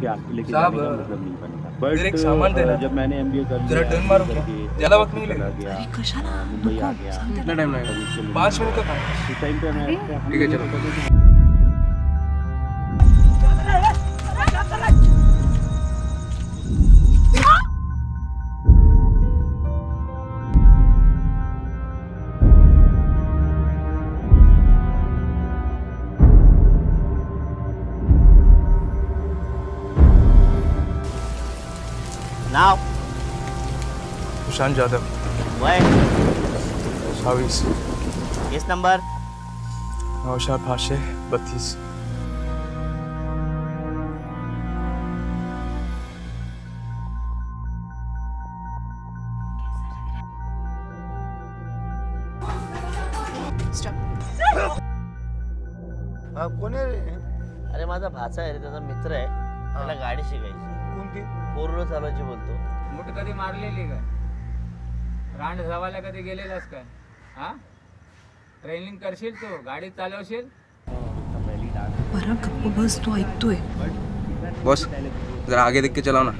से आपको लेके जाने का मतलब नहीं बनेगा। बट जब मैंने एम बी ए कर लिया ज़्यादा वक्त नहीं लगा मुंबई आ गया। कितना पाँच मिनट तो तो का ठीक है चलो। नाव सुशांत जाधव वय सहावीस केस नंबर नौशार पाचशे बत्तीस कोण आहे रे? अरे माझा भाचा आहे रे त्याचा मित्र आहे. त्याला गाडी शिकायची. कोणती? व्हीलर चालवायची बोलतो. मुठ कधी मारलेली काय रांड धावायला कधी गेलेलास काय हा? ट्रेनिंग करशील तू? गाडी चालवशील? बरं गप्प बस तू ऐकतोय. बॉस जरा आगे देख के चलाओ ना.